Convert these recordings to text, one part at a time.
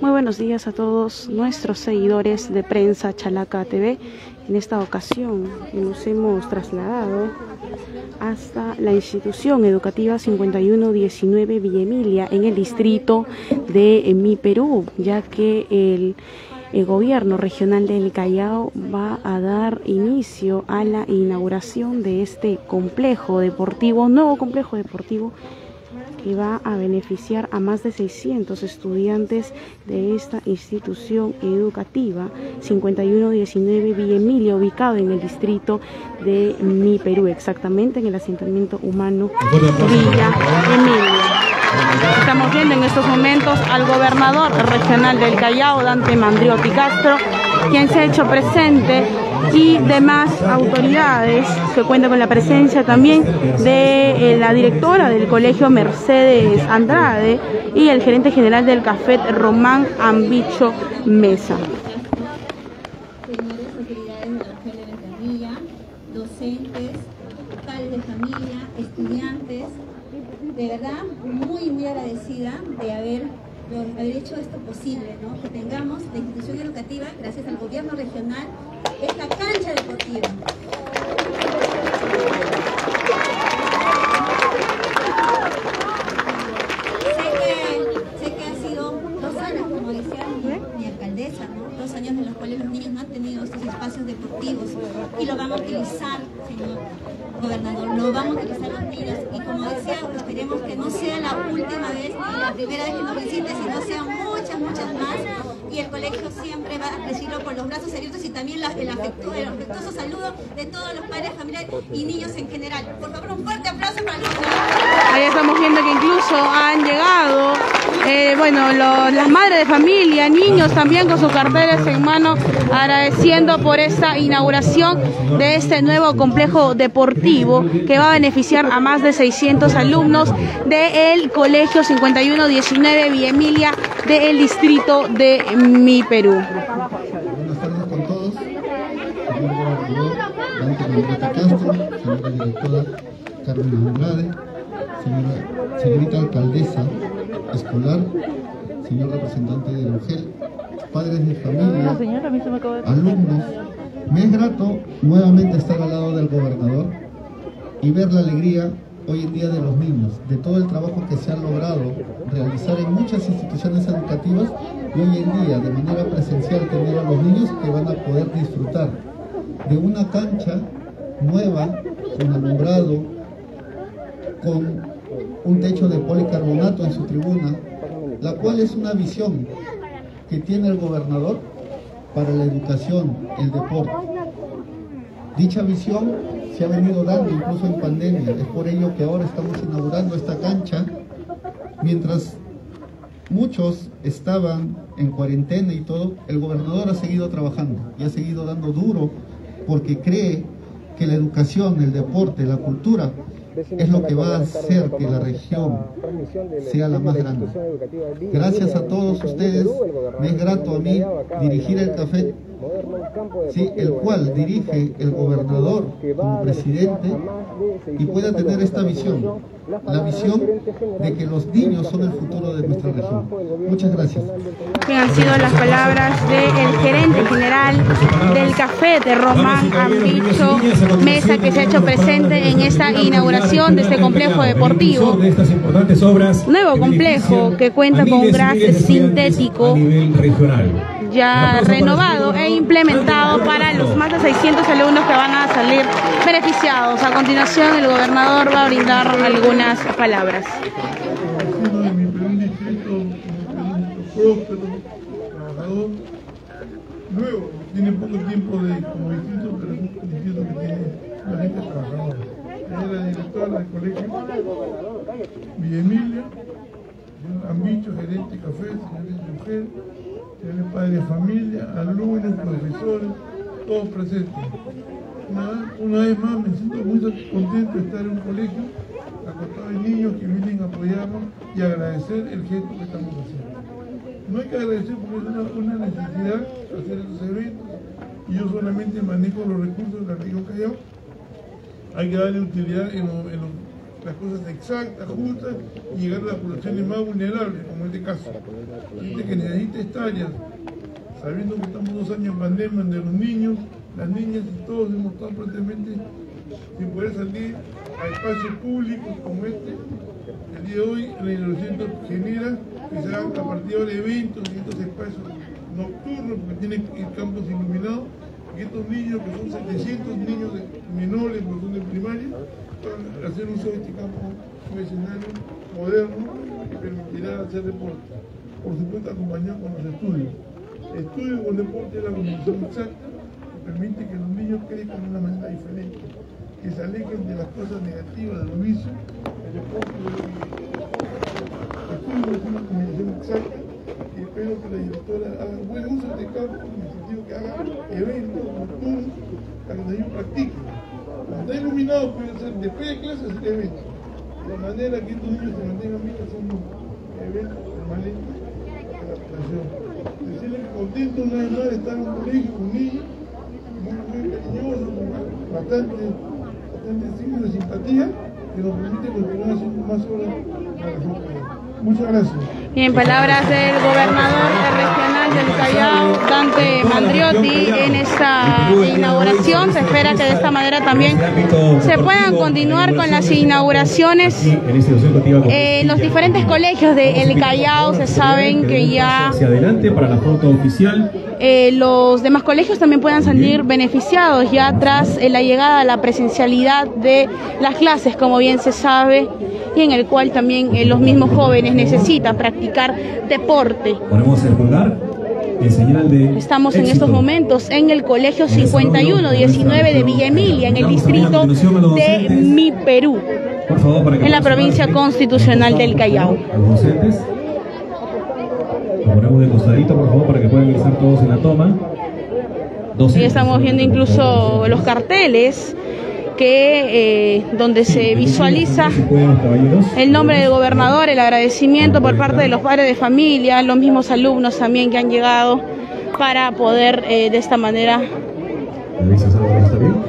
Muy buenos días a todos nuestros seguidores de Prensa Chalaca TV. En esta ocasión nos hemos trasladado hasta la institución educativa 5119 Villa Emilia en el distrito de Mi Perú, ya que el, el gobierno regional del Callao va a dar inicio a la inauguración de este complejo deportivo, nuevo complejo deportivo que va a beneficiar a más de 600 estudiantes de esta institución educativa 5119 Villa Emilia, ubicado en el distrito de Mi Perú, exactamente en el asentamiento humano Villa Emilia. Estamos viendo en estos momentos al gobernador regional del Callao, Dante Mandriotti Castro, quien se ha hecho presente y demás autoridades que cuentan con la presencia también de eh, la directora del colegio Mercedes Andrade y el gerente general del CAFET Román Ambicho Mesa. señores autoridades de la Camilla, docentes, padres de familia, estudiantes, de verdad muy muy agradecida de haber, de haber hecho esto posible, ¿no? que tengamos la institución educativa, gracias al gobierno regional, esta cancha deportiva. Sé que, sé que ha sido dos años, como decía mi, mi alcaldesa, ¿no? dos años en los cuales los niños no han tenido estos espacios deportivos y lo van a utilizar, señor gobernador, lo vamos a utilizar los niños y como decía, esperemos que no sea la última vez ni la primera vez que nos visite, sino sean muchas, muchas más y el colegio siempre va a recibirlo con los brazos abiertos y también la- el, afectu- el afectuoso saludo de todos los padres, familiares y niños en general. Por favor, un fuerte aplauso para los. Ahí estamos viendo que incluso han llegado, eh, bueno, las madres de familia, niños también con sus carteles en mano, agradeciendo por esta inauguración de este nuevo complejo deportivo que va a beneficiar a más de 600 alumnos del Colegio 5119 Villa Emilia del distrito de Mi Perú. Buenas tardes con todos. Señor gobernador Mandriotti Castro, señora directora Carmen Andrade, señora, señorita alcaldesa escolar, señor representante de UGEL, padres de familia, alumnos. Me es grato nuevamente estar al lado del gobernador y ver la alegría hoy en día de los niños, de todo el trabajo que se ha logrado realizar en muchas instituciones educativas y hoy en día de manera presencial tener a los niños que van a poder disfrutar de una cancha nueva, con alumbrado, con un techo de policarbonato en su tribuna, la cual es una visión que tiene el gobernador para la educación, el deporte. Dicha visión se ha venido dando incluso en pandemia. Es por ello que ahora estamos inaugurando esta cancha. Mientras muchos estaban en cuarentena y todo, el gobernador ha seguido trabajando y ha seguido dando duro porque cree que la educación, el deporte, la cultura es lo que va a hacer que la región sea la más grande. Gracias a todos ustedes, me es grato a mí dirigir el café sí, el cual dirige el gobernador como presidente y pueda tener esta visión, la visión de que los niños son el futuro de nuestra región. Muchas gracias. que han sido las palabras del gerente general del café de Román Ambicho Mesa que se ha hecho presente en esta inauguración de este complejo deportivo. de Nuevo complejo que cuenta con y gras de sintético ya renovado e implementado para los más de 600 alumnos que van a salir beneficiados. A continuación el gobernador va a brindar algunas palabras. mi mi nuevo, tiene poco tiempo de, como distrito, pero es un distrito que tiene la gente trabajadora. Ella es la directora del colegio Villa Emilia, Ambicho, gerente de café, señor mujer, tiene padres de familia, alumnos, profesores, todos presentes. Una, vez más me siento muy contento de estar en un colegio acostado de niños que vienen a apoyarnos y agradecer el gesto que estamos haciendo. No hay que agradecer porque es una, necesidad hacer estos eventos y yo solamente manejo los recursos de la región Callao. Hay que darle utilidad en, lo- en lo- las cosas exactas, justas y llegar a las poblaciones más vulnerables, como este caso. Gente que necesita esta área, sabiendo que estamos dos años en pandemia, donde los niños, las niñas y todos hemos estado prácticamente sin poder salir a espacios públicos como este. El día de hoy la inauguración genera que se hagan a partir de ahora eventos en estos espacios nocturnos, porque tienen campos iluminados, y estos niños, que son 700 niños menores, porque son de primaria, puedan hacer uso de este campo, un escenario moderno que permitirá hacer deporte. Por supuesto, acompañado con los estudios. Estudio con deporte es la combinación exacta que permite que los niños crezcan de una manera diferente, que se alejen de las cosas negativas, de los vicios, el deporte y el estudio es una combinación exacta y espero que la directora haga buen uso de este campo en el sentido que haga eventos nocturnos para que los niños practiquen. Cuando está iluminado puede ser después de clases eventos. De manera que estos niños se mantengan bien haciendo eventos permanentes de la población. Decirles que contento una vez más de estar en un colegio con niños, muy, muy cariñosos, bastante, bastante signos de simpatía, que nos permite continuar haciendo más horas para la gente. Muchas gracias. Y en palabras del gobernador regional del Callao, Dante Mandriotti, en esta inauguración se espera que de esta manera también se puedan continuar con las inauguraciones Eh, los diferentes colegios de El Callao se saben que ya eh, los demás colegios también puedan salir beneficiados ya tras eh, la llegada a la presencialidad de las clases, como bien se sabe, y en el cual también eh, los mismos jóvenes necesitan practicar deporte. Ponemos el pulgar en señal de. Estamos en éxito. estos momentos en el Colegio 5119 de Villa Emilia, en el distrito de Mi Perú, Por favor, para que en la provincia constitucional del Callao. A los docentes. Lo ponemos de costadito, por favor, para que puedan estar todos en la toma. Ahí estamos viendo incluso los carteles que eh, donde se visualiza el nombre del gobernador, el agradecimiento por parte de los padres de familia, los mismos alumnos también que han llegado para poder eh, de esta manera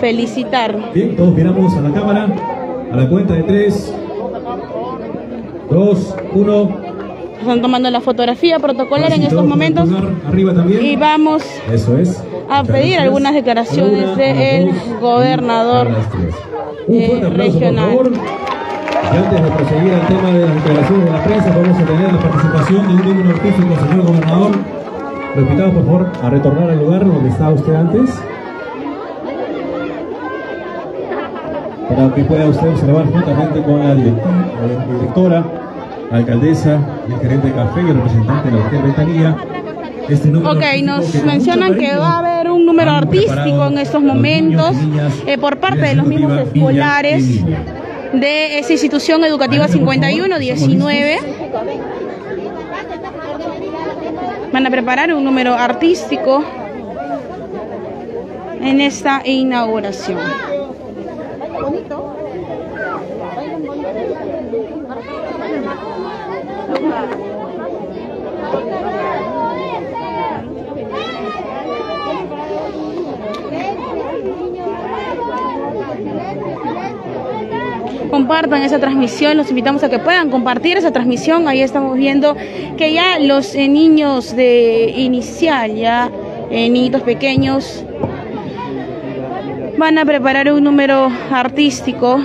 felicitar. Bien, todos miramos a la cámara. A la cuenta de tres, dos, uno. Están tomando la fotografía protocolar en estos momentos Arriba también. y vamos Eso es. A pedir algunas declaraciones del gobernador eh, regional. Y antes de proseguir al tema de las declaraciones de la prensa, vamos a tener la participación de un himno artístico, señor gobernador. Lo invitamos, por favor, a retornar al lugar donde estaba usted antes. Para que pueda usted observar juntamente con la directora, la alcaldesa, el gerente de café y el representante de la hotel Ventanilla. Este Ok, nos mencionan que va a haber un número artístico en estos niños momentos eh, por parte de los mismos escolares de esa institución educativa 5119. Van a preparar un número artístico en esta inauguración. Compartan esa transmisión, los invitamos a que puedan compartir esa transmisión. Ahí estamos viendo que ya los eh, niños de inicial, ya eh, niñitos pequeños, van a preparar un número artístico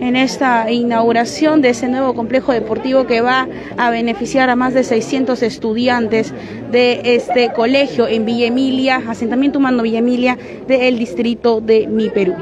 en esta inauguración de ese nuevo complejo deportivo que va a beneficiar a más de 600 estudiantes de este colegio en Villa Emilia, asentamiento humano Villa Emilia del distrito de Mi Perú.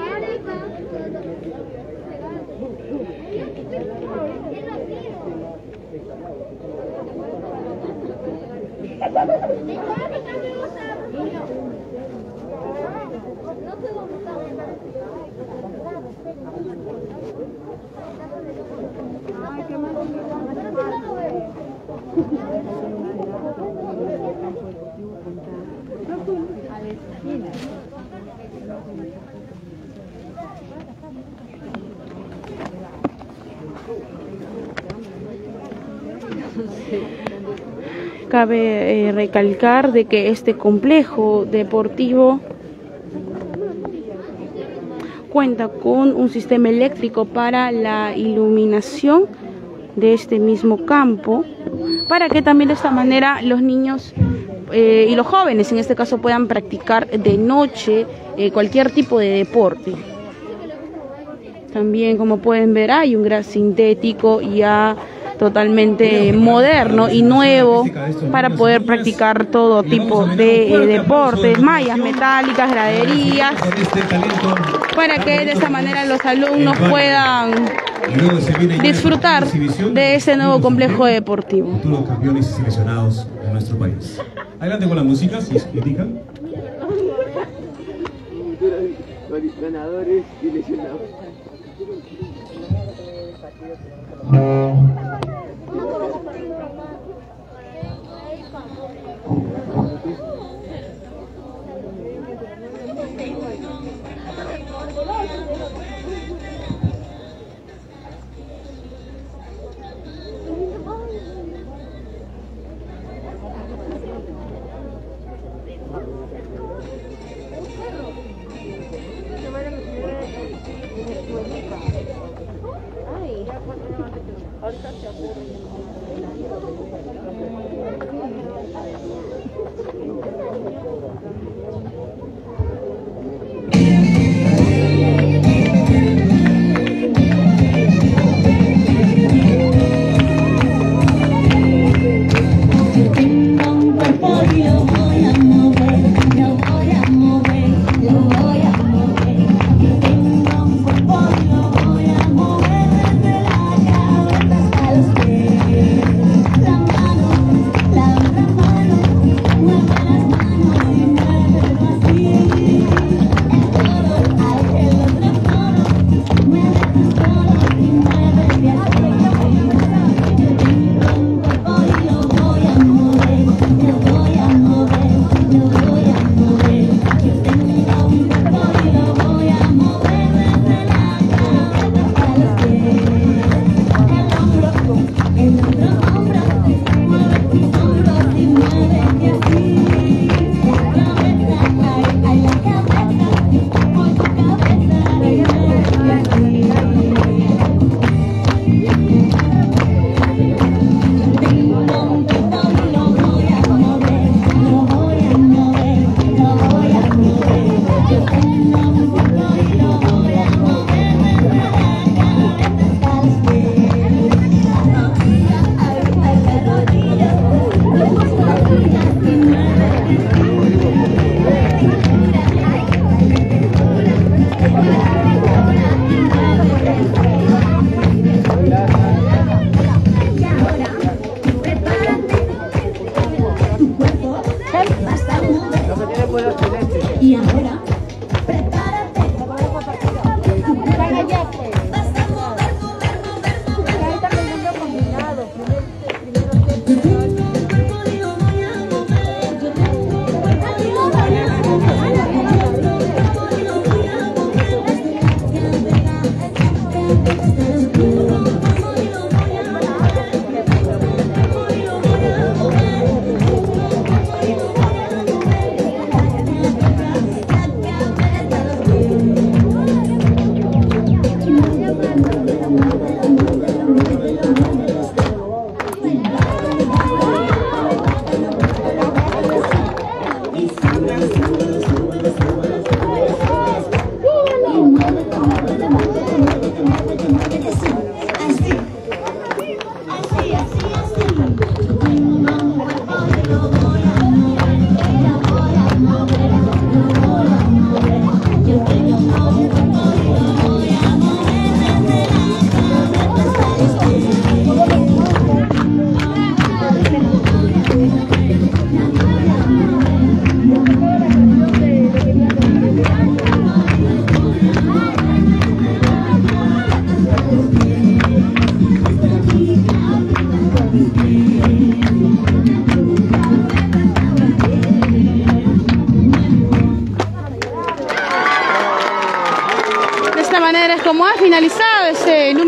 Cabe eh, recalcar de que este complejo deportivo cuenta con un sistema eléctrico para la iluminación de este mismo campo, para que también de esta manera los niños eh, y los jóvenes en este caso puedan practicar de noche eh, cualquier tipo de deporte. También como pueden ver hay un gras sintético ya totalmente moderno y nuevo para poder practicar todo tipo de eh, deportes, mallas metálicas, graderías, para que de esa manera los alumnos puedan disfrutar de ese nuevo complejo deportivo. Futuros campeones y seleccionados de nuestro país. Adelante con la música, si indican. ganadores y lesionados.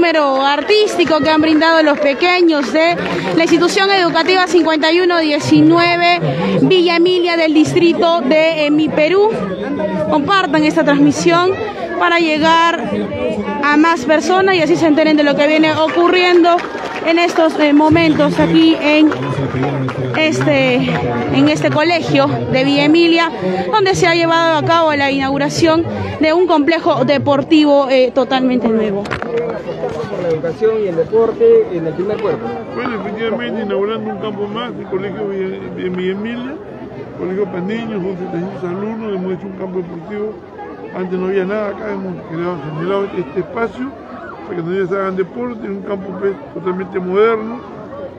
Artístico que han brindado los pequeños de la institución educativa 5119 Villa Emilia del distrito de Mi Perú. Compartan esta transmisión para llegar a más personas y así se enteren de lo que viene ocurriendo en estos eh, momentos aquí en este, en este colegio de Villa Emilia, donde se ha llevado a cabo la inauguración de un complejo deportivo eh, totalmente nuevo. Y el deporte en el primer cuerpo. Bueno, efectivamente, inaugurando un campo más, el colegio de Villa Emilia, colegio para niños, con 700 alumnos, hemos hecho un campo deportivo. Antes no había nada acá, hemos creado, generado este espacio para que los niños hagan deporte, un campo totalmente moderno,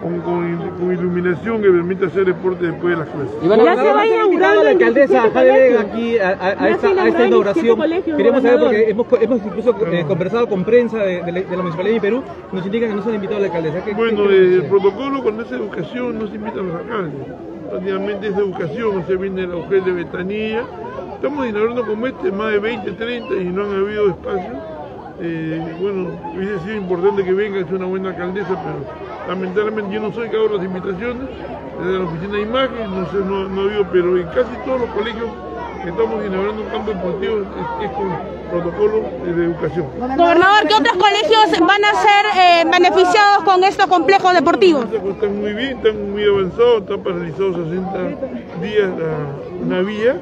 con, con- con iluminación que permite hacer deporte después de las clases. Y bueno, gobernador, se invitado a la alcaldesa Jade Vega aquí a, a- a esta, a esta inauguración. Queremos saber porque hemos, hemos incluso eh, conversado con prensa de, de la, de la Municipalidad de Perú, nos indican que no se han invitado a la alcaldesa. ¿Qué- qué Bueno, eh, el protocolo con esa educación no se invita a los alcaldes. Prácticamente es educación, o sea, viene la UGEL de Betanía. Estamos inaugurando como este más de 20, 30 y no han habido espacio. Eh, bueno, hubiese sido importante que venga, es una buena alcaldesa, pero lamentablemente yo no soy que hago las invitaciones, desde la oficina de imagen, no sé, no, no ha habido, pero en casi todos los colegios que estamos inaugurando un campo deportivo es, es con protocolo de educación. Gobernador, ¿qué otros colegios van a ser eh, beneficiados con estos complejos deportivos? Están muy bien, están muy avanzados, están paralizados 60 días la- una vía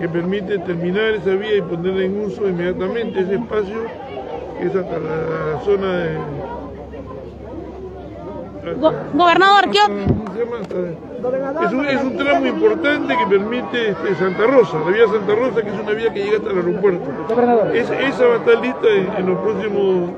que permite terminar esa vía y ponerla en uso inmediatamente. Ese espacio es hasta la, la zona de... Go- gobernador, ¿qué Es un, es un tramo importante que permite este, Santa Rosa, la vía Santa Rosa, que es una vía que llega hasta el aeropuerto. Es- esa va a estar lista en, en los próximos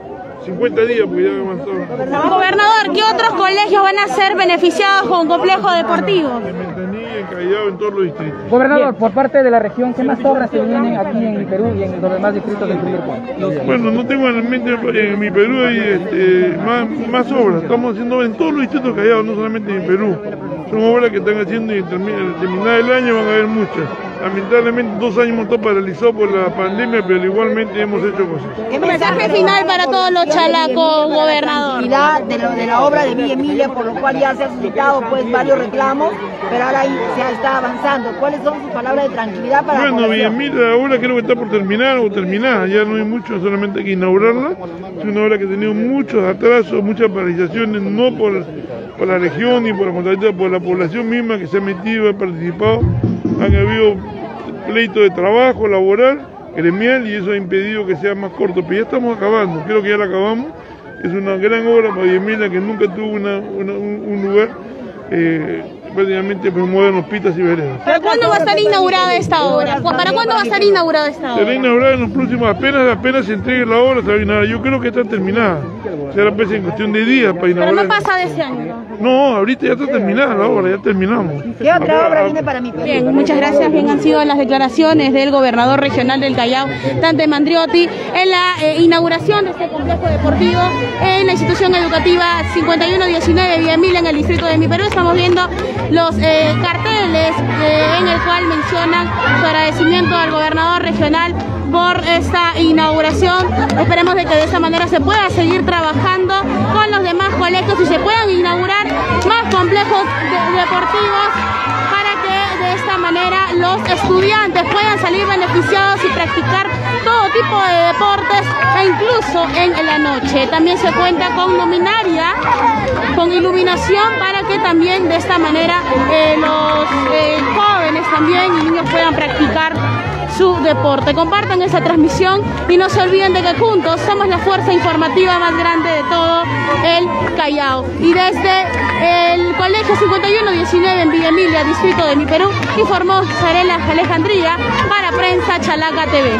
50 días, porque ya ha avanzado. Gobernador, ¿qué otros colegios van a ser beneficiados con complejos deportivos? En Ventanilla, en Callao, en todos los distritos. Gobernador, por parte de la región, ¿qué más obras se vienen aquí en Perú y en los demás distritos del primer cuerpo? Bueno, no tengo en mente, en mi Perú hay este, más, más obras. Estamos haciendo en todos los distritos callados, no solamente en Perú. Son obras que están haciendo y al terminar el año van a haber muchas. Lamentablemente dos años hemos estado paralizados por la pandemia, pero igualmente hemos hecho cosas. ¿Qué mensaje final para todos los chalacos, gobernador? de, lo- de la obra de Villa Emilia, por lo cual ya se han suscitado pues varios reclamos, pero ahora ahí se está avanzando. ¿Cuáles son sus palabras de tranquilidad para la Bueno, población? Villamil ahora creo que está por terminar o terminada, ya no hay mucho, solamente hay que inaugurarla. Es una obra que ha tenido muchos atrasos, muchas paralizaciones, no por, por la región ni por la por la población misma que se ha metido, ha participado. Han habido pleitos de trabajo, laboral, gremial y eso ha impedido que sea más corto, pero ya estamos acabando, creo que ya la acabamos. Es una gran obra para Villamil que nunca tuvo un lugar. eh, prácticamente promueven los pitas y veredas. ¿Para cuándo va a estar inaugurada esta obra? ¿Cu- ¿Para cuándo va a estar inaugurada esta Será obra? inaugurada en los próximos, apenas, apenas se entregue la obra, se va a inaugurar. Yo creo que está terminada. Será pues en cuestión de días para Pero inaugurar. no pasa de este año. No, ahorita ya está terminada la obra, ya terminamos. ¿Qué otra obra viene para Perú? Bien, muchas gracias. Bien han sido las declaraciones del gobernador regional del Callao, Dante Mandriotti, en la eh, inauguración de este complejo deportivo en la institución educativa 5119 Villa Emilia en el distrito de Mi Perú. Estamos viendo los eh, carteles eh, en el cual mencionan su agradecimiento al gobernador regional por esta inauguración. Esperemos de que de esta manera se pueda seguir trabajando con los demás colegios y se puedan inaugurar más complejos de- deportivos para que de esta manera los estudiantes puedan salir beneficiados y practicar todo tipo de deportes e incluso en la noche. También se cuenta con luminaria, con iluminación para que también de esta manera eh, los eh, jóvenes también y niños puedan practicar su deporte. Compartan esta transmisión y no se olviden de que juntos somos la fuerza informativa más grande de todo el Callao. Y desde el Colegio 5119 en Villa Emilia, distrito de Mi Perú, informó Sarela Alejandría para Prensa Chalaca TV.